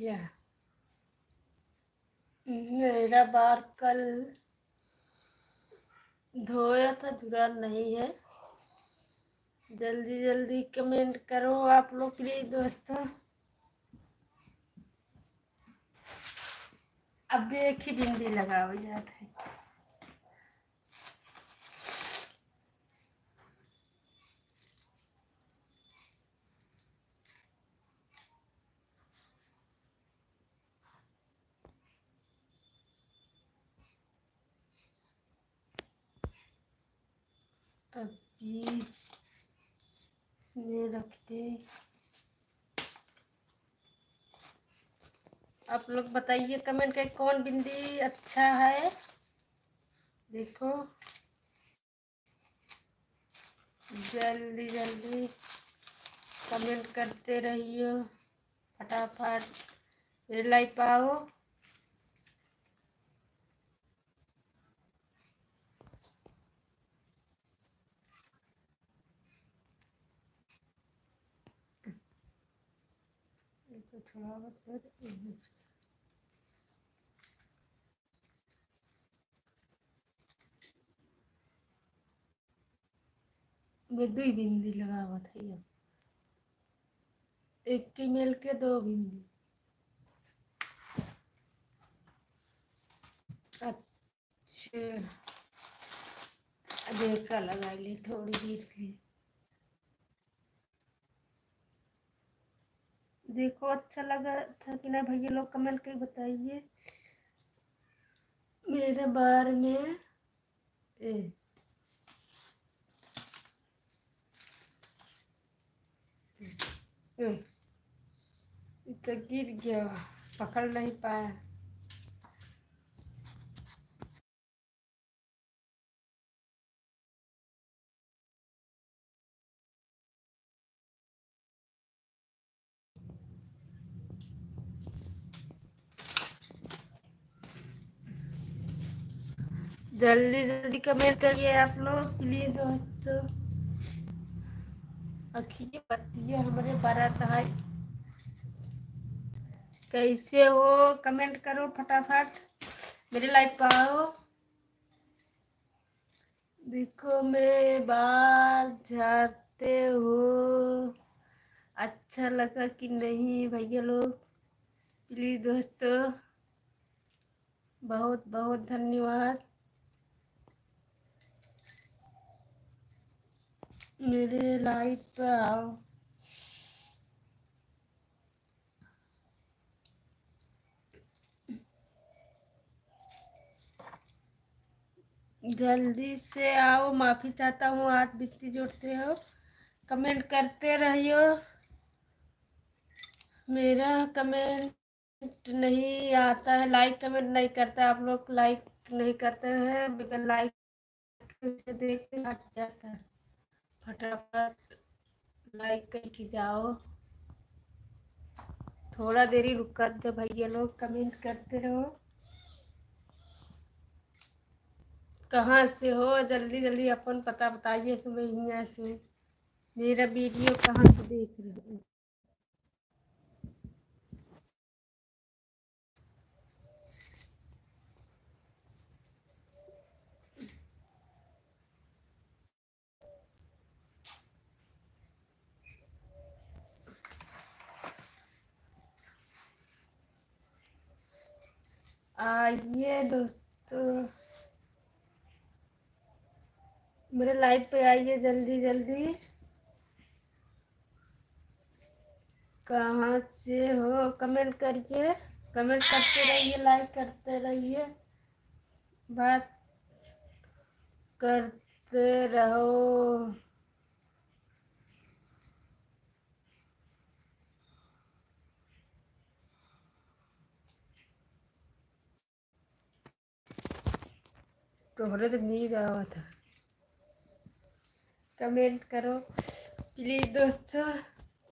या मेरा बार कल धोया था, जुड़ा नहीं है। जल्दी जल्दी कमेंट करो आप लोग प्लीज़ दोस्तों। अब एक ही बिंदी लगाओ जाता है। अभी में रखते आप लोग बताइए कमेंट करके कौन बिंदी अच्छा है। देखो। जल्दी जल्दी कमेंट करते रहिए फटाफट। फिर लाइक पाओ थोड़ा बहुत मैं दो बिंदी लगा हुआ था ये। एक की मिल के दो बिंदी। अच्छा। देखा लगा ली थोड़ी देर के देखो अच्छा लगा था कि ना भैया लोग कमेंट कर बताइए। मेरे बारे में। ए। तो गिर गया, पकड़ नहीं पाया। जल्दी जल्दी कमेंट करिए आप लोग प्लीज़ दोस्तों। पत्ती हमारे बारात है कैसे हो? कमेंट करो फटाफट। मेरे लाइफ पाओ देखो, मेरे बाल झाड़ते हो। अच्छा लगा कि नहीं भैया लोग? प्लीज़ दोस्तों, बहुत बहुत धन्यवाद। आओ जल्दी से आओ, माफ़ी चाहता हूँ, हाथ बिस्ती जोड़ते हो। कमेंट करते रहियो। मेरा कमेंट नहीं आता है, लाइक कमेंट नहीं करता आप लोग लाइक नहीं करते हैं बगैर लाइक देख के हट जाता है। फटाफट लाइक करके जाओ। थोड़ा देरी रुक दो भैया लोग कमेंट करते रहो। कहाँ से हो? जल्दी जल्दी अपन पता बताइए सुबह यहाँ से। मेरा वीडियो कहाँ से देख रहे हो? आइए दोस्तों, मेरे लाइव पे आइए जल्दी जल्दी। कहाँ से हो? कमेंट करिए। कमेंट करते रहिए लाइक करते रहिए। बात करते रहो। तोहरे तो नींद आवा था। कमेंट करो। प्लीज़ दोस्तों।